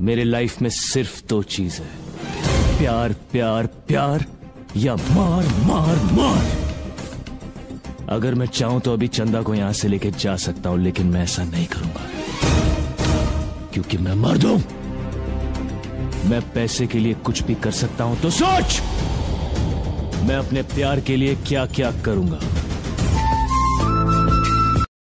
मेरे लाइफ में सिर्फ़ दो चीज़ है। प्यार प्यार प्यार, या मार मार मार। अगर मैं चाहूँ तो अभी चंदा को यहाँ से लेके जा सकता हूँ, लेकिन मैं ऐसा नहीं करूँगा। क्योंकि मैं मर दू मैं पैसे के लिए कुछ भी कर सकता हूँ तो सोच! मैं अपने प्यार के लिए क्या क्या करूँगा?